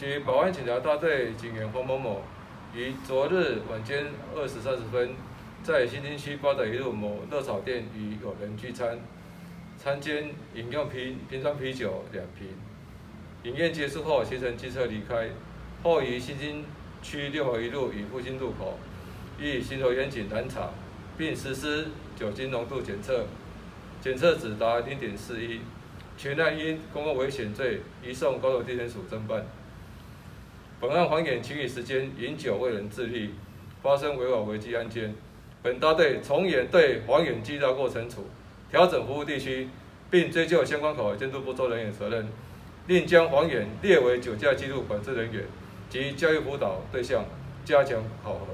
据保安警察大队警员黄某某于昨日晚间二时三十分，在新津区八德一路某热炒店与友人聚餐，餐间饮用啤瓶装啤酒两瓶。饮宴结束后，携乘机车离开，后于新津区六合一路与复兴路口，遇巡逻员警拦查，并实施酒精浓度检测，检测值达零点四一，全案因公共危险罪移送高雄地检署侦办。本案还原情理时间饮酒未能自律，发生违法违纪案件。本大队从严对还原稽查过惩处，调整服务地区，并追究相关考核监督不周人员责任，另将黄远列为酒驾记录管制人员及教育辅导对象，加强考核。